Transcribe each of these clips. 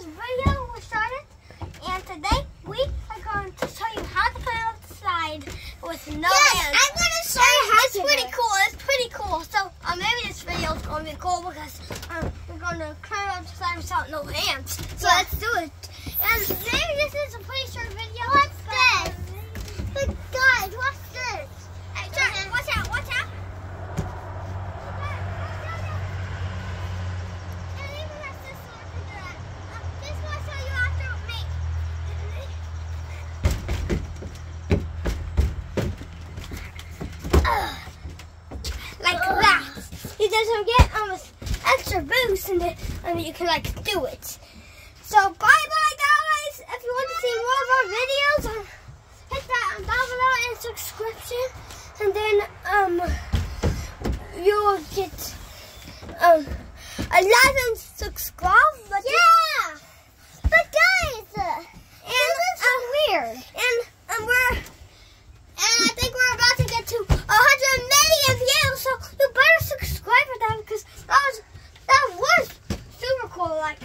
today's video we started, and today we are going to show you how to the slide with no yes, hands. I'm going to show you how It's to pretty do it. cool. It's pretty cool. So uh, maybe this video is going to be cool because um, we're going to climb up the slide without no hands. So Yeah. let's do it. And maybe this is a pretty short video. What's but- But guys, what's this? Hey, Jack, watch out! Watch out! like that. Just get um extra boost and then you can like do it. So bye bye guys. If you want to see more of our videos, um, hit that down below and subscription, and then um you'll get um a thousand subscribe. But Yeah! But guys, uh, and um, weird. and and we're and I think we're about to get to a hundred million views. So you better subscribe for that because that was that was super cool. Like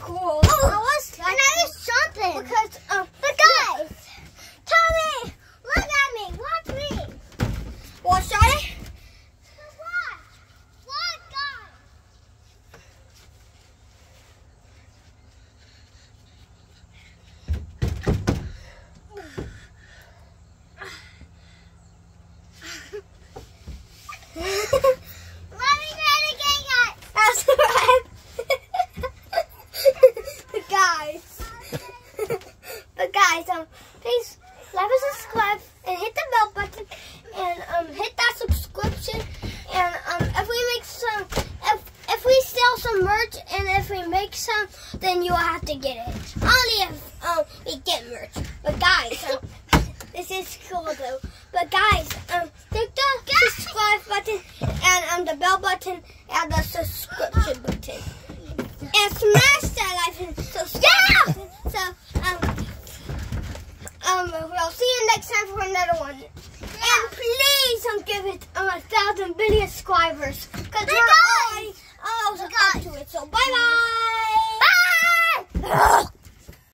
cool. Oh, that was And I was something. because um. But guys, tell me, look at me, watch me. What started? Watch. Watch, guys. Let me try again, guys. That's right. guys, but guys, um, please like and subscribe and hit the bell button and um hit that subscription and um if we make some if if we sell some merch and if we make some then you'll have to get it only if um we get merch. But guys, um, this is cool though. But guys, um, click the subscribe button and um the bell button and the subscription button. And smash that like and subscribe. button. So um um we'll see you next time for another one. And please don't give it um, a thousand billion subscribers.